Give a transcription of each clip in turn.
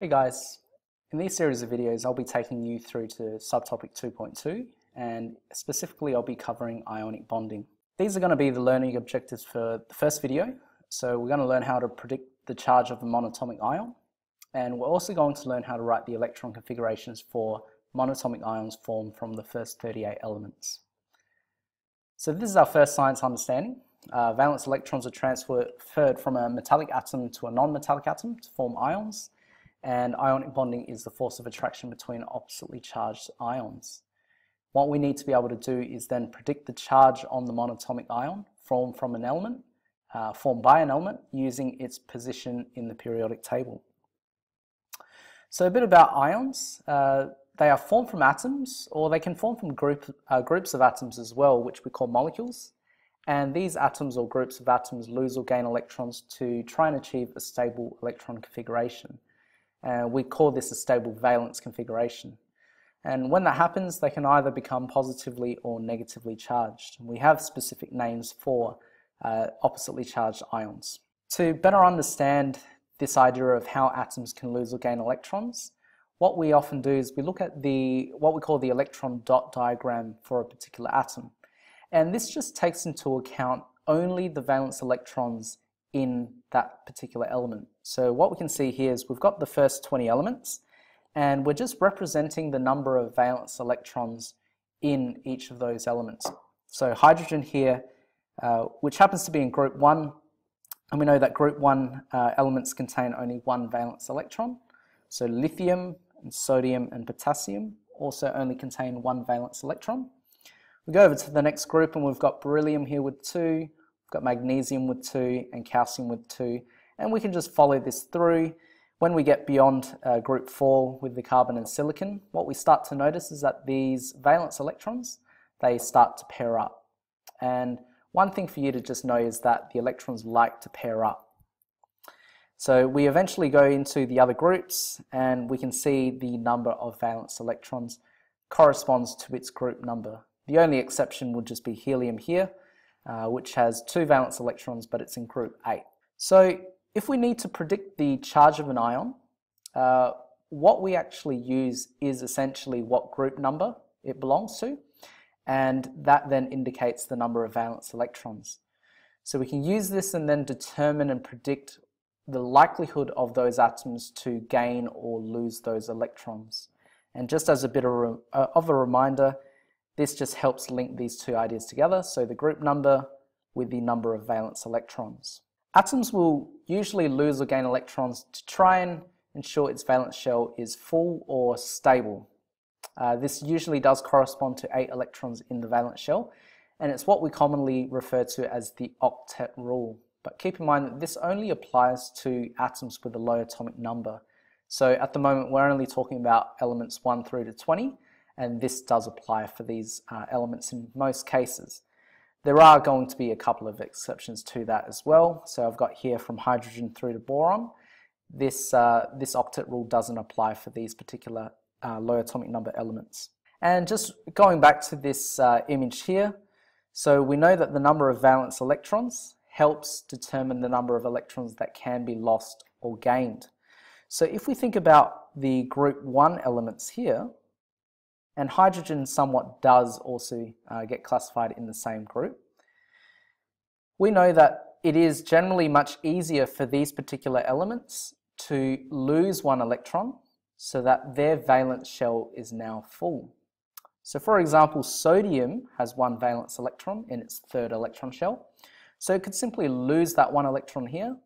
Hey guys, in these series of videos I'll be taking you through to subtopic 2.2 and specifically I'll be covering ionic bonding. These are going to be the learning objectives for the first video. So we're going to learn how to predict the charge of a monatomic ion and we're also going to learn how to write the electron configurations for monatomic ions formed from the first 38 elements. So this is our first science understanding. Uh, valence electrons are transferred from a metallic atom to a non-metallic atom to form ions and ionic bonding is the force of attraction between oppositely charged ions. What we need to be able to do is then predict the charge on the monatomic ion formed from an element, uh, formed by an element, using its position in the periodic table. So a bit about ions. Uh, they are formed from atoms, or they can form from group, uh, groups of atoms as well, which we call molecules. And these atoms or groups of atoms lose or gain electrons to try and achieve a stable electron configuration. Uh, we call this a stable valence configuration. And when that happens, they can either become positively or negatively charged. We have specific names for uh, oppositely charged ions. To better understand this idea of how atoms can lose or gain electrons, what we often do is we look at the what we call the electron dot diagram for a particular atom. And this just takes into account only the valence electrons in that particular element. So what we can see here is we've got the first 20 elements and we're just representing the number of valence electrons in each of those elements. So hydrogen here, uh, which happens to be in group 1, and we know that group 1 uh, elements contain only one valence electron. So lithium and sodium and potassium also only contain one valence electron. We go over to the next group and we've got beryllium here with two, We've got magnesium with two and calcium with two. And we can just follow this through. When we get beyond uh, group four with the carbon and silicon, what we start to notice is that these valence electrons, they start to pair up. And one thing for you to just know is that the electrons like to pair up. So we eventually go into the other groups and we can see the number of valence electrons corresponds to its group number. The only exception would just be helium here, uh, which has two valence electrons, but it's in group 8. So if we need to predict the charge of an ion, uh, what we actually use is essentially what group number it belongs to, and that then indicates the number of valence electrons. So we can use this and then determine and predict the likelihood of those atoms to gain or lose those electrons. And just as a bit of a, uh, of a reminder, this just helps link these two ideas together, so the group number with the number of valence electrons. Atoms will usually lose or gain electrons to try and ensure its valence shell is full or stable. Uh, this usually does correspond to 8 electrons in the valence shell, and it's what we commonly refer to as the octet rule. But keep in mind that this only applies to atoms with a low atomic number. So at the moment we're only talking about elements 1 through to 20, and this does apply for these uh, elements in most cases. There are going to be a couple of exceptions to that as well. So I've got here from hydrogen through to boron. This, uh, this octet rule doesn't apply for these particular uh, low atomic number elements. And just going back to this uh, image here, so we know that the number of valence electrons helps determine the number of electrons that can be lost or gained. So if we think about the group 1 elements here, and hydrogen somewhat does also uh, get classified in the same group. We know that it is generally much easier for these particular elements to lose one electron so that their valence shell is now full. So for example, sodium has one valence electron in its third electron shell. So it could simply lose that one electron here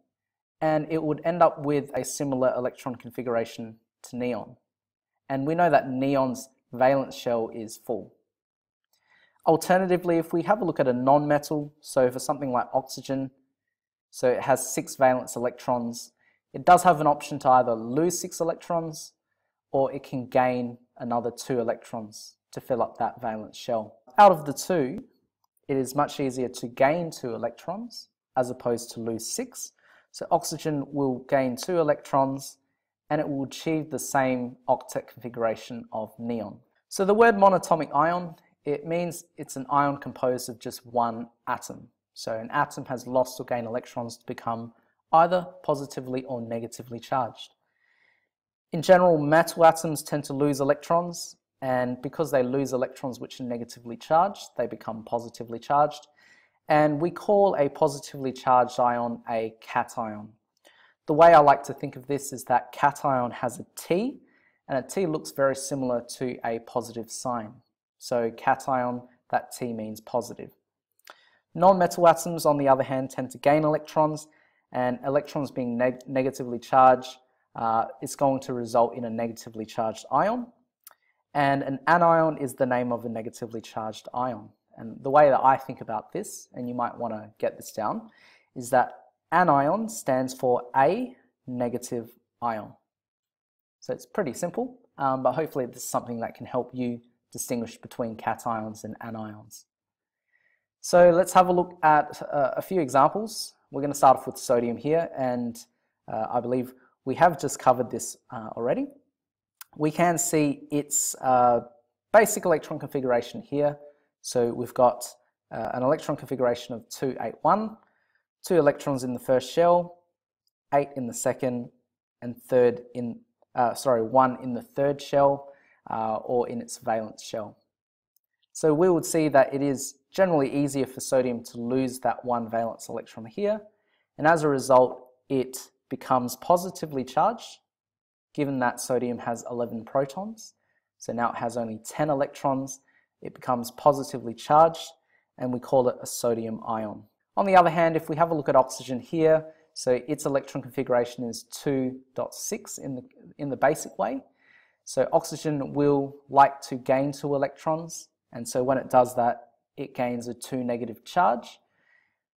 and it would end up with a similar electron configuration to neon. And we know that neon's valence shell is full. Alternatively, if we have a look at a non-metal, so for something like oxygen, so it has six valence electrons, it does have an option to either lose six electrons or it can gain another two electrons to fill up that valence shell. Out of the two, it is much easier to gain two electrons as opposed to lose six. So oxygen will gain two electrons and it will achieve the same octet configuration of neon. So the word monatomic ion, it means it's an ion composed of just one atom. So an atom has lost or gained electrons to become either positively or negatively charged. In general, metal atoms tend to lose electrons, and because they lose electrons which are negatively charged, they become positively charged. And we call a positively charged ion a cation. The way I like to think of this is that cation has a T, and a T looks very similar to a positive sign. So cation, that T means positive. Non-metal atoms, on the other hand, tend to gain electrons, and electrons being neg negatively charged uh, is going to result in a negatively charged ion. And an anion is the name of a negatively charged ion. And the way that I think about this, and you might want to get this down, is that anion stands for a negative ion. So it's pretty simple, um, but hopefully this is something that can help you distinguish between cations and anions. So let's have a look at uh, a few examples. We're going to start off with sodium here, and uh, I believe we have just covered this uh, already. We can see its uh, basic electron configuration here. So we've got uh, an electron configuration of 281, two electrons in the first shell, eight in the second, and third in, uh, sorry, one in the third shell, or in its valence shell. So we would see that it is generally easier for sodium to lose that one valence electron here, and as a result, it becomes positively charged, given that sodium has 11 protons. So now it has only 10 electrons, it becomes positively charged, and we call it a sodium ion. On the other hand, if we have a look at oxygen here, so its electron configuration is 2.6 in the, in the basic way. So oxygen will like to gain two electrons, and so when it does that, it gains a 2 negative charge.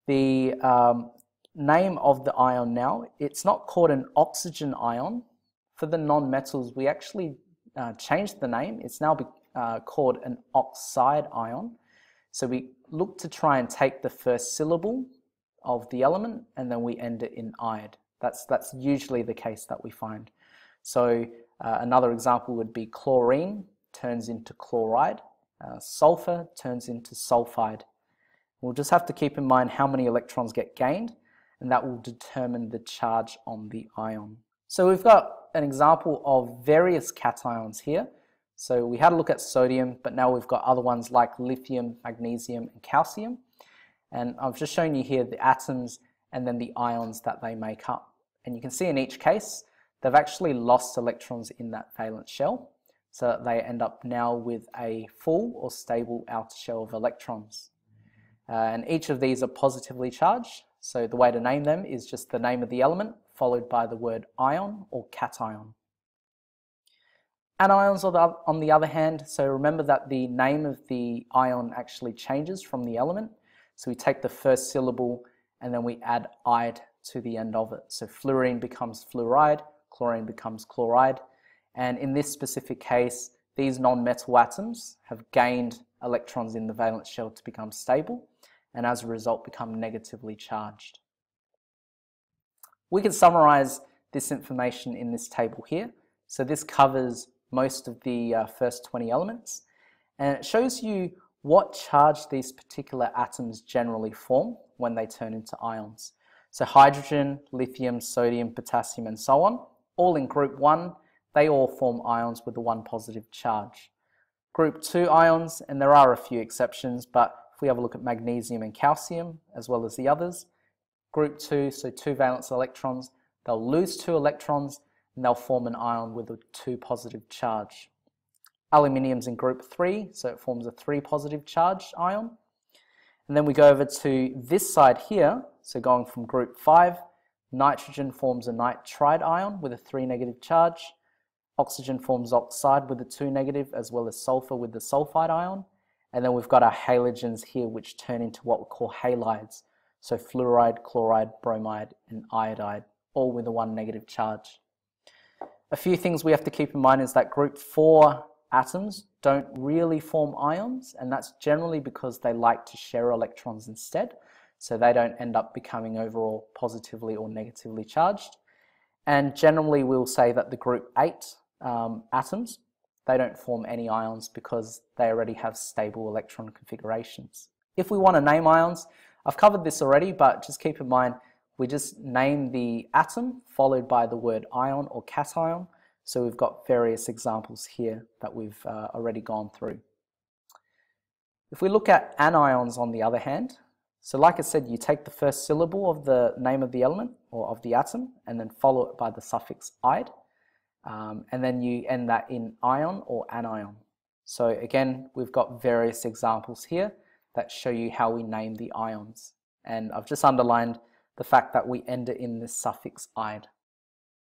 The um, name of the ion now, it's not called an oxygen ion. For the non-metals, we actually uh, changed the name. It's now be, uh, called an oxide ion. So we look to try and take the first syllable of the element and then we end it in ide. That's, that's usually the case that we find. So uh, another example would be chlorine turns into chloride uh, sulfur turns into sulfide. We'll just have to keep in mind how many electrons get gained and that will determine the charge on the ion. So we've got an example of various cations here. So we had a look at sodium, but now we've got other ones like lithium, magnesium, and calcium. And I've just shown you here the atoms and then the ions that they make up. And you can see in each case, they've actually lost electrons in that valence shell so that they end up now with a full or stable outer shell of electrons. Uh, and each of these are positively charged, so the way to name them is just the name of the element followed by the word ion or cation. Anions on the other hand, so remember that the name of the ion actually changes from the element. So we take the first syllable and then we add ide to the end of it. So fluorine becomes fluoride, chlorine becomes chloride, and in this specific case, these non-metal atoms have gained electrons in the valence shell to become stable and as a result become negatively charged. We can summarize this information in this table here. So this covers most of the uh, first 20 elements and it shows you what charge these particular atoms generally form when they turn into ions. So hydrogen, lithium, sodium, potassium and so on, all in group 1 they all form ions with a one positive charge. Group 2 ions, and there are a few exceptions, but if we have a look at magnesium and calcium, as well as the others, group 2, so two valence electrons, they'll lose two electrons and they'll form an ion with a 2 positive charge. Aluminium's in group 3, so it forms a 3 positive charge ion. And then we go over to this side here, so going from group 5, nitrogen forms a nitride ion with a 3 negative charge. Oxygen forms oxide with a 2 negative as well as sulfur with the sulfide ion. And then we've got our halogens here which turn into what we call halides. So fluoride, chloride, bromide and iodide all with a 1 negative charge. A few things we have to keep in mind is that group 4 atoms don't really form ions and that's generally because they like to share electrons instead so they don't end up becoming overall positively or negatively charged. And generally we'll say that the group 8 um, atoms, they don't form any ions because they already have stable electron configurations. If we want to name ions, I've covered this already, but just keep in mind, we just name the atom followed by the word ion or cation. So we've got various examples here that we've uh, already gone through. If we look at anions on the other hand, so like I said, you take the first syllable of the name of the element or of the atom and then follow it by the suffix "ide," um, and then you end that in ion or anion. So again, we've got various examples here that show you how we name the ions. And I've just underlined the fact that we end it in this suffix "ide."